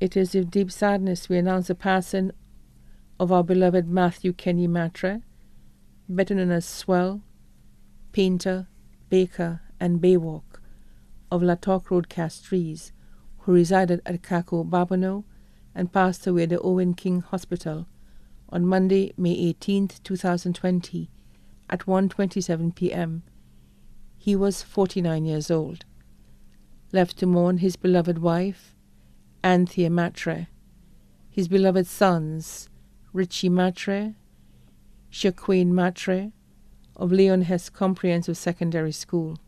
it is with deep sadness we announce the passing of our beloved Matthew Kenny Mathurin, better known as Swell, painter, baker, and baywalk of La Toc Road Castries, who resided at Cacao Babonneau and passed away at the Owen King Hospital on Monday, May 18, 2020, at 1:27 p.m. He was 49 years old. Left to mourn his beloved wife, Anthea Mathurin, his beloved sons, Richie Mathurin, Shaquane Mathurin, of Leon Hess Comprehensive Secondary School.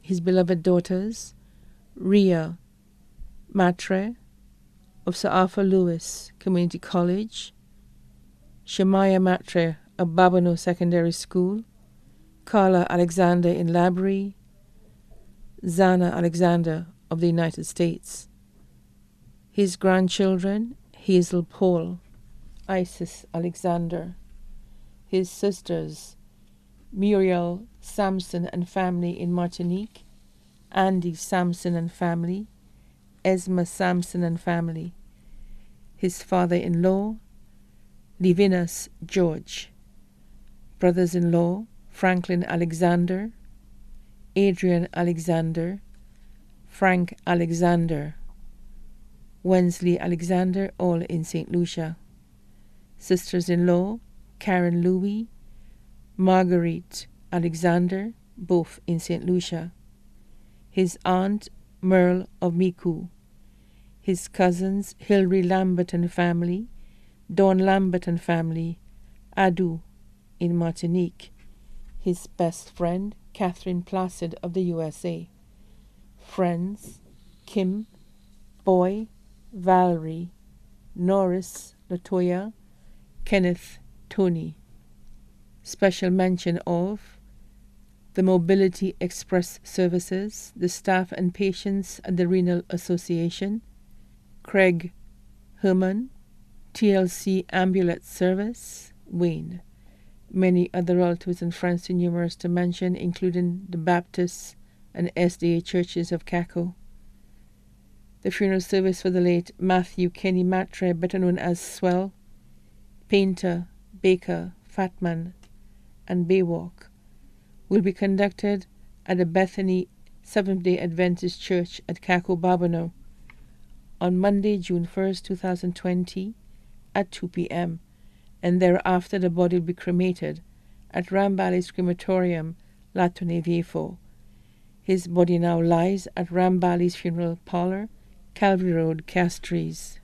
His beloved daughters, Ria Mathurin, of Sir Arthur Lewis Community College, Shemaya Mathurin of Babonneau Secondary School, Carla Alexander in Labrie, Zana Alexander of the United States. His grandchildren, Hazel Paul, Isis Alexander. His sisters, Muriel Sampson and family in Martinique, Andy Sampson and family, Esma Sampson and family. His father in law, Levinus George. Brothers in law, Franklin Alexander, Adrian Alexander, Frank Alexander, Wensley Alexander, all in St. Lucia. Sisters in law, Karen Louis, Marguerite Alexander, both in St. Lucia. His aunt, Merle of Micoud. His cousins, Hilary Lambert and family, Dawn Lambert and family, Adu in Martinique his best friend, Catherine Placid of the USA. Friends, Kim, Boy, Valerie, Norris, Latoya, Kenneth, Tony. Special mention of the Mobility Express Services, the staff and patients at the Renal Association, Craig Herman, TLC Ambulance Service, Wayne many other relatives and friends too numerous to mention, including the Baptist and SDA churches of Cacao. The funeral service for the late Matthew Kenny Mathurin, better known as Swell, painter, baker, fatman, and baywalk, will be conducted at the Bethany Seventh day Adventist Church at Cacao Babonneau on Monday, June 1st, 2020, at 2 p.m and thereafter the body will be cremated at Rambally's crematorium, La Viejo. His body now lies at Rambally's funeral parlor, Calvary Road, Castries.